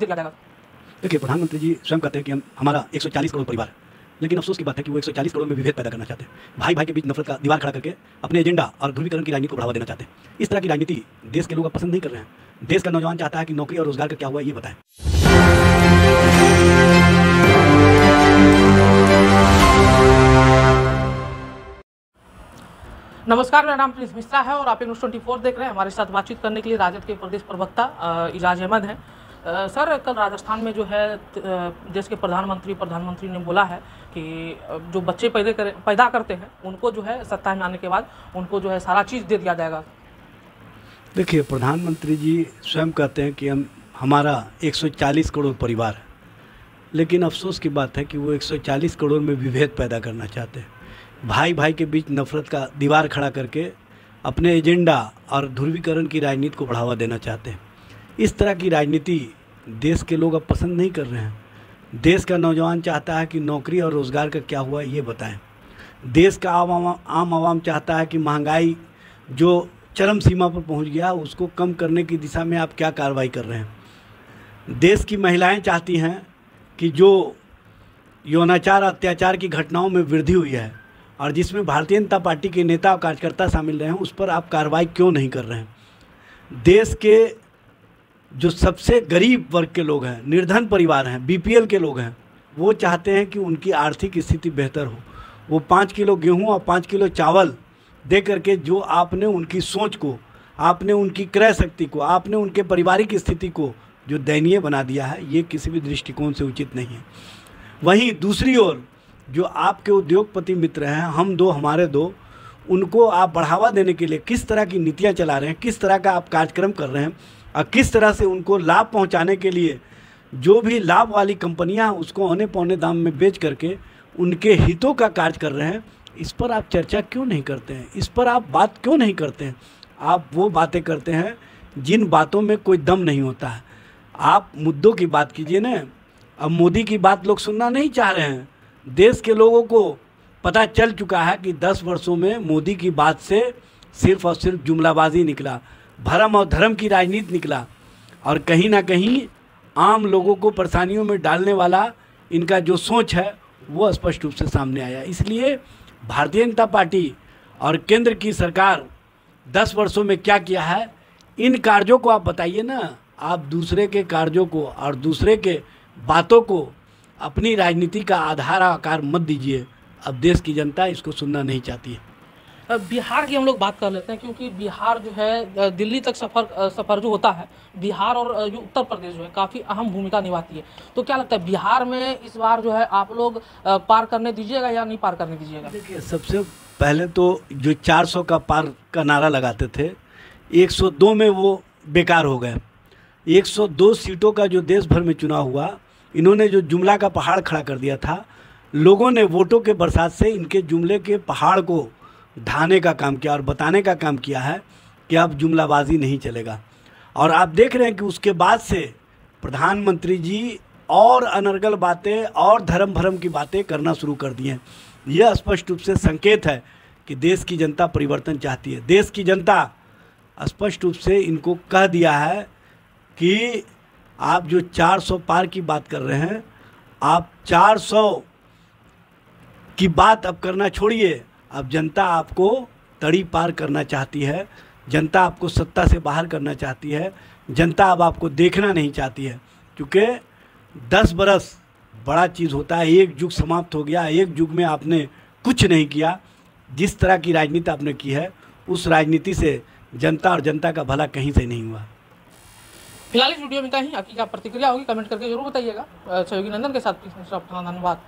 दिया जाएगा। देखिए प्रधानमंत्री जी स्वयं कहते हैं कि हम हमारा 140 करोड़ परिवार है। लेकिन अफसोस की बात है कि वो 140 करोड़ में विभेद पैदा करना चाहते हैं। भाई भाई के बीच नफरत का दीवार खड़ा करके अपने एजेंडा और ध्रुवीकरण की राजनीति को बढ़ावा देना चाहते हैं। इस तरह की राजनीति देश के लोग अब पसंद नहीं कर रहे हैं। देश का नौजवान चाहता है कि नौकरी और रोज़गार का क्या हुआ ये बताएँ। नमस्कार मेरा नाम प्रिंस मिश्रा है और आप न्यूज़ ट्वेंटी देख रहे हैं। हमारे साथ बातचीत करने के लिए राजद के प्रदेश प्रवक्ता इजाज अहमद हैं। सर, कल राजस्थान में जो है देश के प्रधानमंत्री प्रधानमंत्री ने बोला है कि जो बच्चे पैदा करे, पैदा करते हैं, उनको जो है सत्ता में आने के बाद उनको जो है सारा चीज़ दे दिया जाएगा। देखिए, प्रधानमंत्री जी स्वयं कहते हैं कि हम, हमारा 140 करोड़ परिवार है। लेकिन अफसोस की बात है कि वो 140 करोड़ में विभेद पैदा करना चाहते हैं। भाई भाई के बीच नफरत का दीवार खड़ा करके अपने एजेंडा और ध्रुवीकरण की राजनीति को बढ़ावा देना चाहते हैं। इस तरह की राजनीति देश के लोग अब पसंद नहीं कर रहे हैं। देश का नौजवान चाहता है कि नौकरी और रोज़गार का क्या हुआ, ये बताएँ। देश का आम आवाम आम आवाम चाहता है कि महँगाई जो चरम सीमा पर पहुँच गया, उसको कम करने की दिशा में आप क्या कार्रवाई कर रहे हैं। देश की महिलाएँ चाहती हैं कि जो यौनाचार, अत्याचार की घटनाओं में वृद्धि हुई है और जिसमें भारतीय जनता पार्टी के नेता और कार्यकर्ता शामिल रहे हैं, उस पर आप कार्रवाई क्यों नहीं कर रहे हैं? देश के जो सबसे गरीब वर्ग के लोग हैं, निर्धन परिवार हैं बीपीएल के लोग हैं, वो चाहते हैं कि उनकी आर्थिक स्थिति बेहतर हो। वो पाँच किलो गेहूँ और पाँच किलो चावल दे करके जो आपने उनकी सोच को, आपने उनकी क्रय शक्ति को, आपने उनके पारिवारिक स्थिति को जो दयनीय बना दिया है, ये किसी भी दृष्टिकोण से उचित नहीं है। वहीं दूसरी ओर जो आपके उद्योगपति मित्र हैं, हम दो, हमारे दो, उनको आप बढ़ावा देने के लिए किस तरह की नीतियाँ चला रहे हैं, किस तरह का आप कार्यक्रम कर रहे हैं और किस तरह से उनको लाभ पहुँचाने के लिए जो भी लाभ वाली कंपनियाँ उसको औने पौने दाम में बेच करके उनके हितों का कार्य कर रहे हैं, इस पर आप चर्चा क्यों नहीं करते हैं? इस पर आप बात क्यों नहीं करते हैं? आप वो बातें करते हैं जिन बातों में कोई दम नहीं होता है। आप मुद्दों की बात कीजिए ना, अब मोदी की बात लोग सुनना नहीं चाह रहे हैं। देश के लोगों को पता चल चुका है कि 10 वर्षों में मोदी की बात से सिर्फ़ और सिर्फ़ जुमलाबाजी निकला। भरम और धर्म की राजनीति निकला और कहीं ना कहीं आम लोगों को परेशानियों में डालने वाला इनका जो सोच है, वो स्पष्ट रूप से सामने आया। इसलिए भारतीय जनता पार्टी और केंद्र की सरकार दस वर्षों में क्या किया है, इन कार्यों को आप बताइए ना। आप दूसरे के कार्यों को और दूसरे के बातों को अपनी राजनीति का आधार आकार मत दीजिए। अब देश की जनता इसको सुनना नहीं चाहती है। बिहार की हम लोग बात कर लेते हैं क्योंकि बिहार जो है दिल्ली तक सफ़र सफ़र जो होता है, बिहार और जो उत्तर प्रदेश जो है, काफ़ी अहम भूमिका निभाती है। तो क्या लगता है, बिहार में इस बार जो है, आप लोग पार करने दीजिएगा या नहीं पार करने दीजिएगा? देखिए, सबसे पहले तो जो 400 का पार का नारा लगाते थे 102 में वो बेकार हो गए। 102 सीटों का जो देश भर में चुनाव हुआ, इन्होंने जो जुमला का पहाड़ खड़ा कर दिया था, लोगों ने वोटों के बरसात से इनके जुमले के पहाड़ को ढाने का काम किया और बताने का काम किया है कि अब जुमलाबाजी नहीं चलेगा। और आप देख रहे हैं कि उसके बाद से प्रधानमंत्री जी और अनर्गल बातें और धर्म भरम की बातें करना शुरू कर दिए हैं। यह स्पष्ट रूप से संकेत है कि देश की जनता परिवर्तन चाहती है। देश की जनता स्पष्ट रूप से इनको कह दिया है कि आप जो 400 पार की बात कर रहे हैं, आप 400 की बात अब करना छोड़िए। अब जनता आपको तड़ी पार करना चाहती है, जनता आपको सत्ता से बाहर करना चाहती है, जनता अब आपको देखना नहीं चाहती है, क्योंकि दस बरस बड़ा चीज़ होता है, एक युग समाप्त हो गया, एक युग में आपने कुछ नहीं किया, जिस तरह की राजनीति आपने की है, उस राजनीति से जनता और जनता का भला कहीं से नहीं हुआ। फ़िलहाल इस वीडियो में ही। आपकी क्या प्रतिक्रिया होगी, कमेंट करके ज़रूर बताइएगा। सहयोगी नंदन के साथ धन्यवाद।